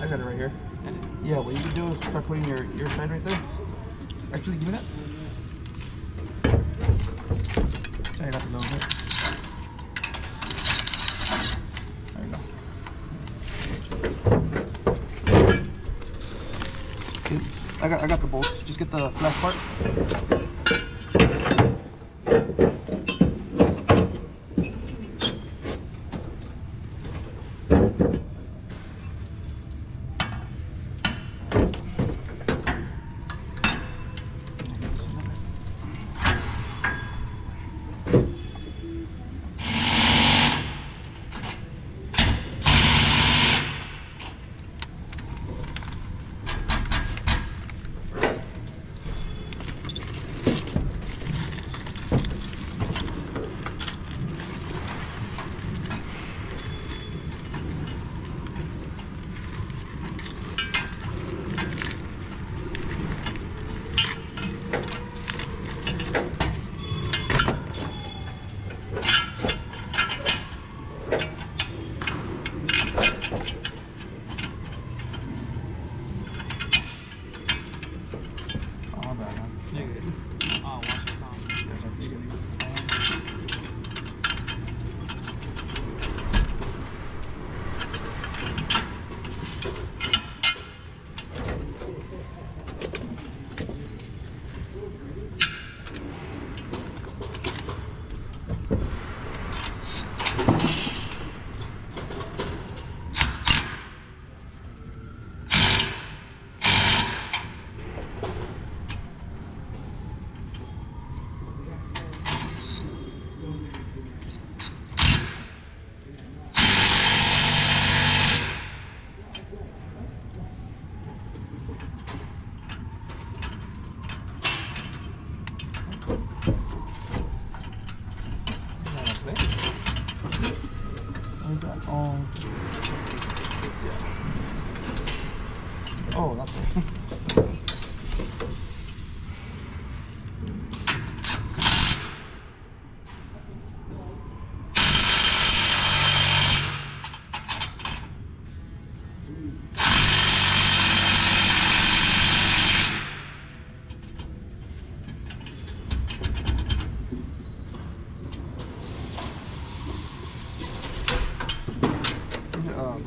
I got it right here. Yeah, what you can do is start putting your your side right there. Actually, give me that. I got a little bit. There you go. I got I got the bolts. Just get the flat part.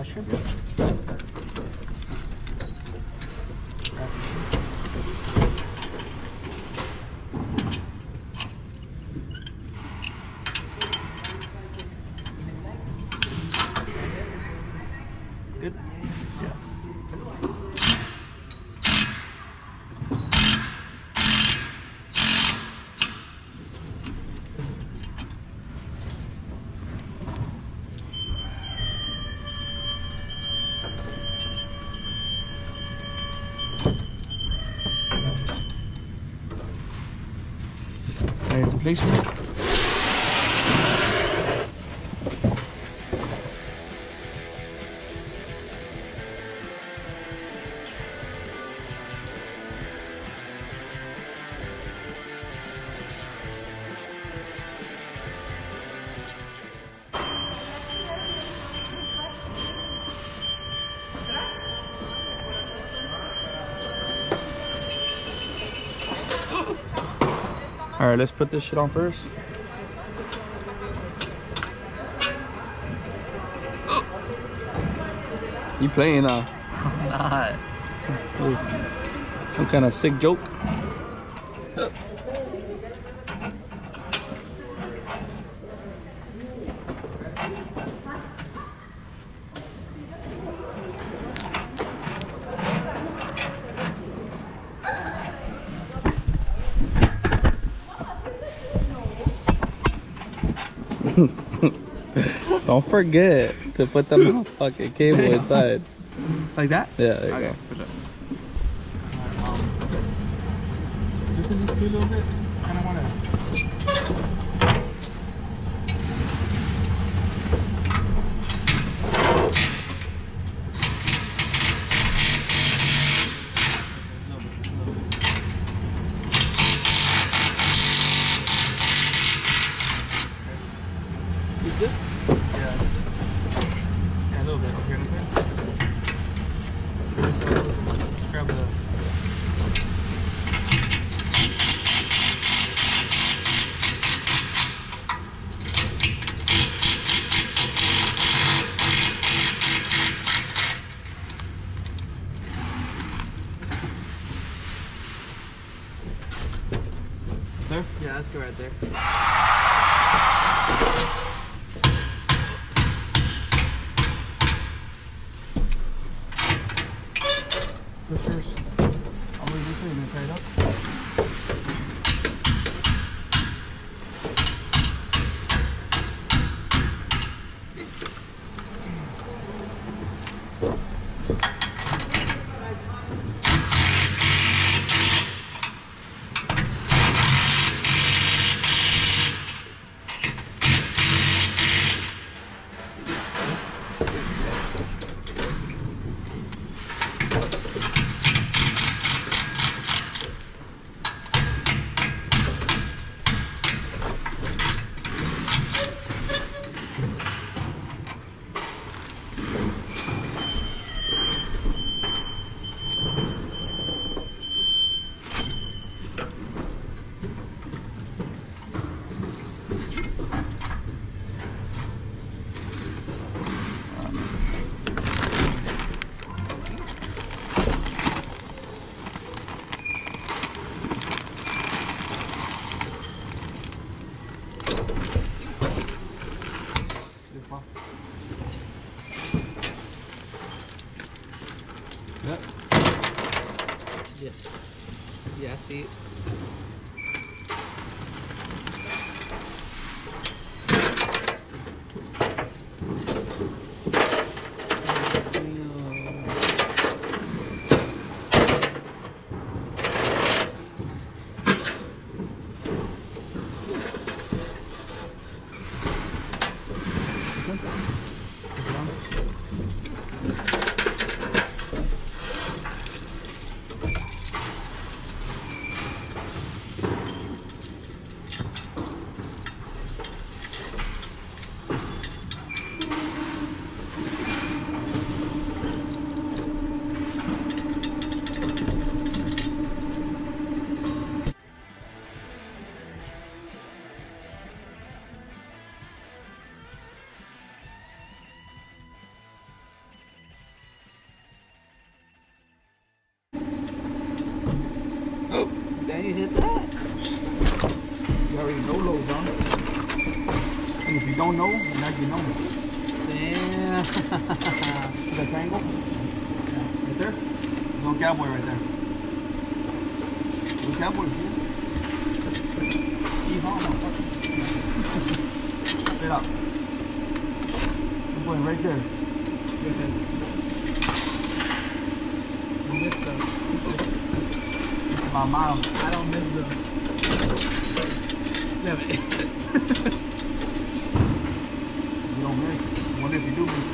Is it, uh, There's right, let's put this shit on first. You playing uh Not. some kind of sick joke? Don't forget to put the motherfucking cable inside. Like that? Yeah, Okay, go. for sure. Loosen these two a little bit. Kind of want to. There? Yeah, let's go right there. Pushers. I'll move this way and Damn, you hit that? You already know those, huh? And if you don't know, now you know. Damn. See that triangle? Right there? Little cowboy right there. Little cowboy, fool. Yeehaw, motherfucker. Straight up. I'm going right there. You About a. I don't miss them. Damn it. You don't miss. Wonder if you do miss.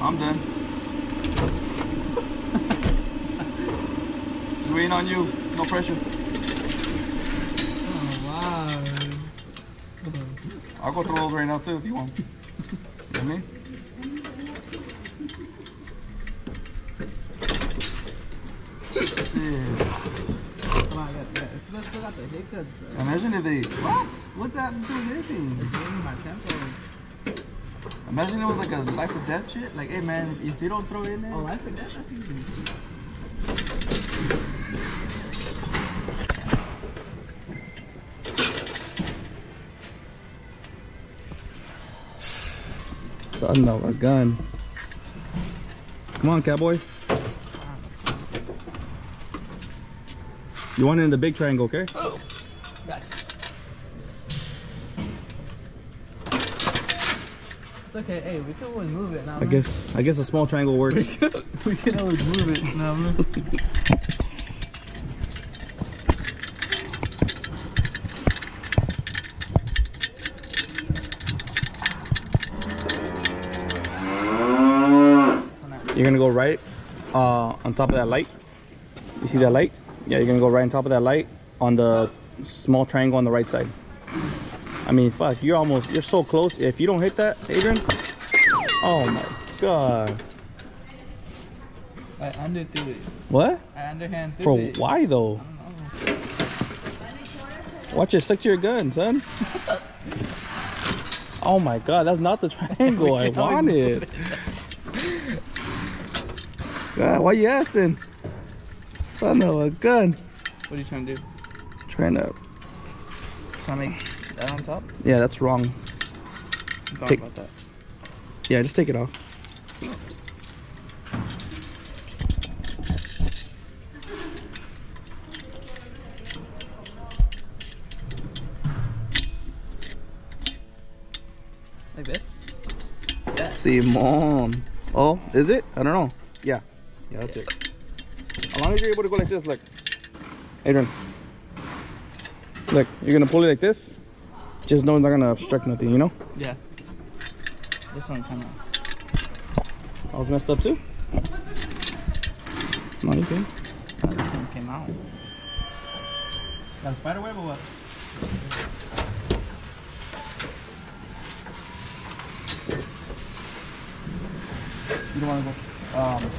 I'm done. Just waiting on you. No pressure. Oh, wow. I'll go throw those right now too if you want. You know what I mean? Shit. Come on, I got that. I still got the hiccups, bro. Imagine if they. What? What's that to do with anything? Imagine it was like a life or death shit. Like, hey man, if they don't throw it in there. Oh, life or death? That's easy. Son of a gun. Come on, cowboy. You want it in the big triangle, okay? Oh, gotcha. It's okay. Hey, we can always move it now. I guess I guess a small triangle works. we can always move it now, man. You're gonna go right uh, on top of that light. You see that light? Yeah, you're gonna go right on top of that light on the small triangle on the right side. I mean, fuck, you're almost, you're so close. If you don't hit that, Adrian, oh my god. I under threw it. What? I underhand threw For it. why though? I don't know. Watch it, stick to your gun, son. oh my god, that's not the triangle I wanted. God, why you asking? Son of a gun. What are you trying to do? Trying to. Trying to make that on top? Yeah, that's wrong. I'm Take- about that. Yeah, just take it off. Like this? Yes. Simon. Oh, is it? I don't know. Yeah. Yeah, that's it. As long as you're able to go like this, look. Adrian. Look, you're gonna pull it like this. Just know it's not gonna obstruct nothing, you know? Yeah. This one kind of. I was messed up too. No, you can. Oh, this one came out. Got a spider web or what? You don't want to go. Um,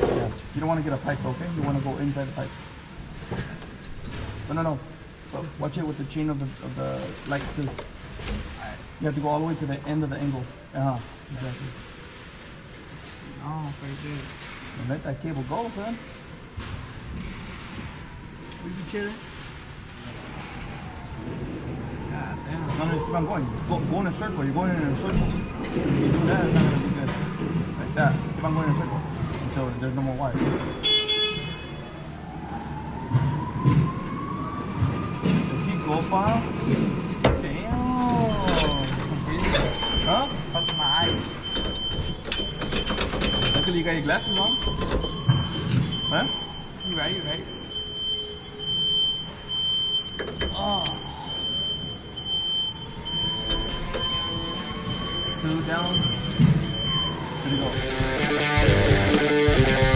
yeah. You don't want to get a pipe, okay? You want to go inside the pipe. No, no, no. Watch it with the chain of the of the light too. You have to go all the way to the end of the angle. Uh huh. Exactly. Oh, pretty good. And let that cable go, son. We be chilling? God damn. No, no, keep on going. Go, go in a circle. You're going in a circle. If you do that, it's not gonna be good. Like that. Keep on going in a circle until there's no more wire. Far, damn. Huh? Fuck my eyes. Luckily you got your glasses on. Huh? You right, you right. Oh. Two down. To go.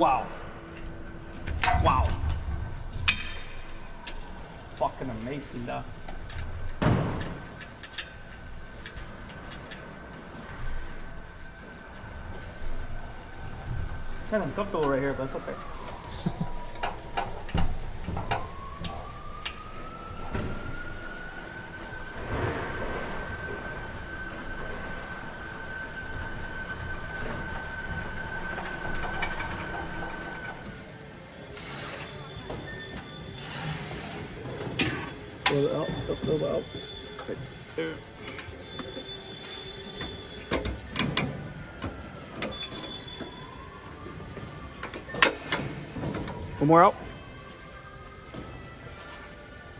Wow. Wow. Fucking amazing, though. Kind of uncomfortable right here, but it's okay. There. One more out.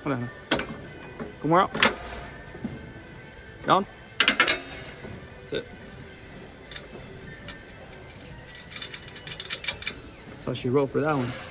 Hold on. One more out. Down. That's it. So she wrote for that one.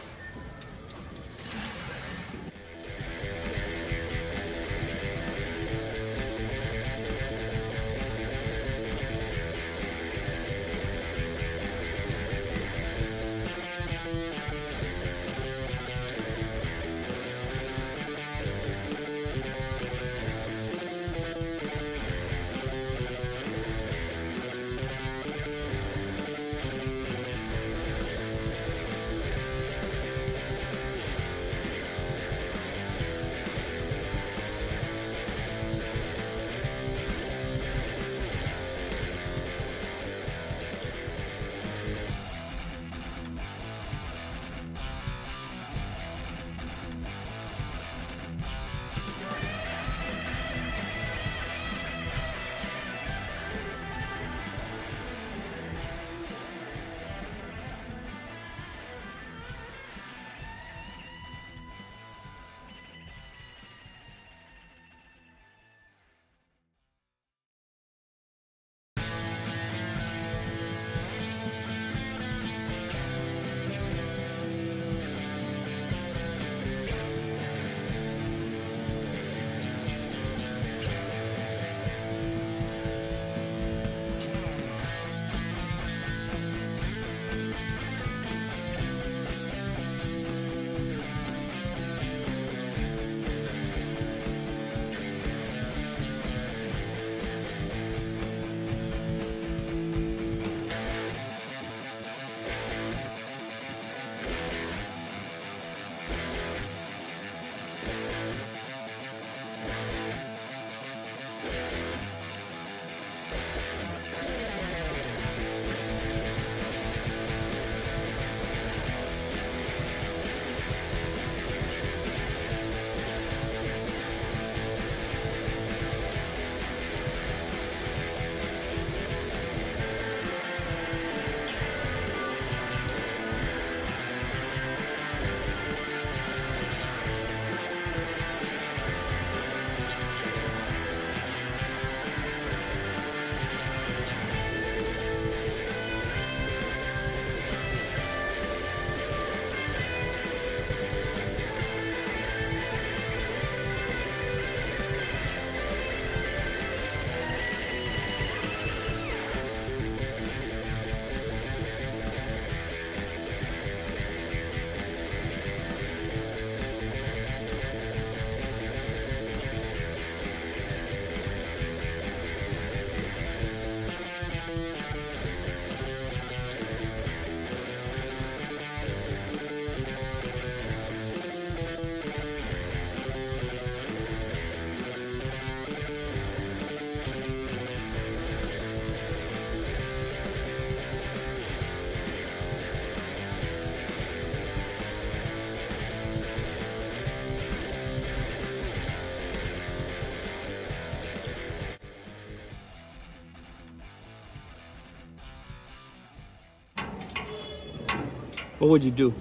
What would you do?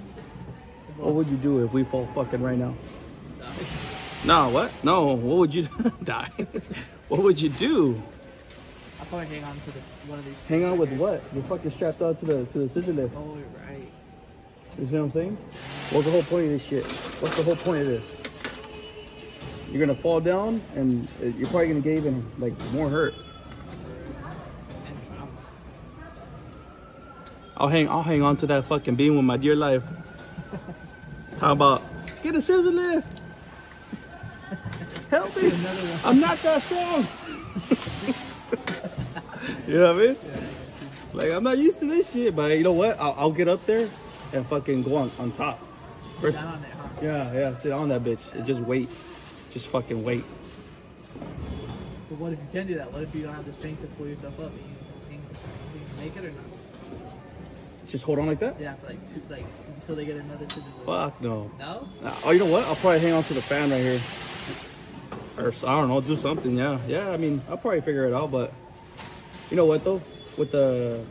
What would you do if we fall fucking right now? Die. No, what? No, what would you die? what would you do? I'll probably hang on to this one of these. Hang on with what? You're fucking strapped out to the to the scissor lift. Oh, you're right. You see what I'm saying? What's the whole point of this shit? What's the whole point of this? You're gonna fall down and you're probably gonna get even like more hurt. And trauma. I'll hang I'll hang on to that fucking beam with my dear life. Talk about get a scissor lift. Help me. I'm not that strong. you know what I mean? Like I'm not used to this shit, but you know what? I'll, I'll get up there and fucking go on, on top. First, Down on huh? yeah, yeah, sit on that bitch and just wait, just fucking wait. But what if you can do that? What if you don't have the strength to pull yourself up? You think, you make it or not? Just hold on like that. Yeah, for like two, like until they get another scissors. Fuck no. No? Oh, you know what? I'll probably hang on to the fan right here, or I don't know, do something. Yeah, yeah. I mean, I'll probably figure it out. But you know what though? With the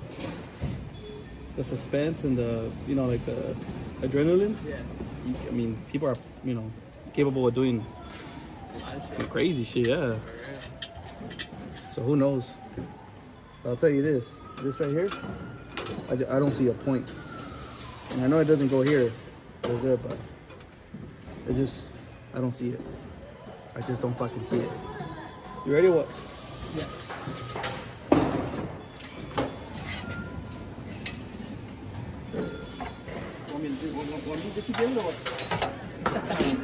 the suspense and the you know like the adrenaline, Yeah. you, I mean, people are you know capable of doing A lot of shit. crazy shit. Yeah. So who knows? I'll tell you this. This right here, I, I don't see a point. And I know it doesn't go here. It goes there, but it just, I don't see it. I just don't fucking see it. You ready or what? Yeah. Want me to do, want, want me to get you in or what?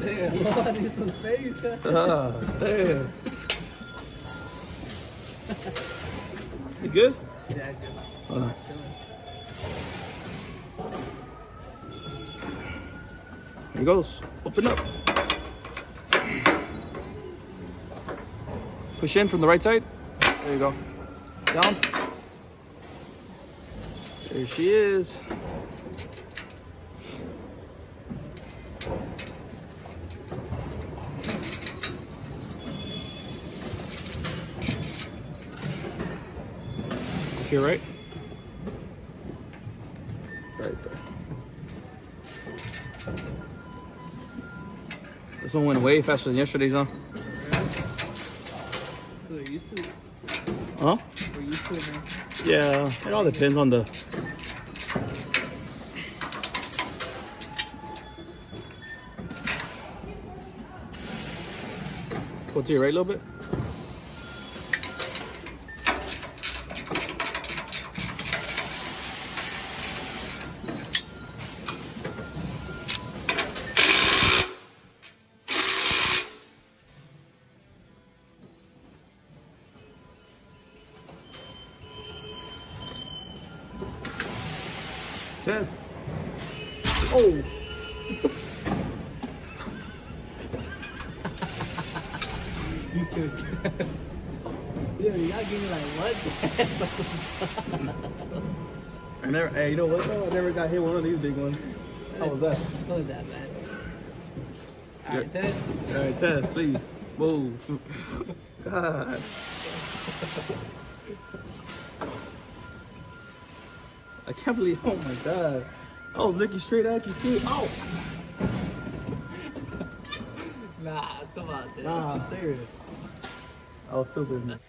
Damn, I need some space. Ah, damn. You good? Yeah, good. Hold on. It goes. Open up. Push in from the right side. There you go. Down. There she is. To your right. Right there. This one went way faster than yesterday's, huh? We're used to it. Huh? We're used to it, man. Yeah, it all depends on the. Go to your right a little bit. Test. Oh. You said Yeah, you gotta give me like what? I never. Hey, you know what? Though? I never got hit one of these big ones. How was that? Not that bad. Alright, test. All right, test, please. Move. God. Can't believe. Oh my God. I was looking straight at you too. Oh! Nah, come on, dude. Nah, I'm serious. I was stupid.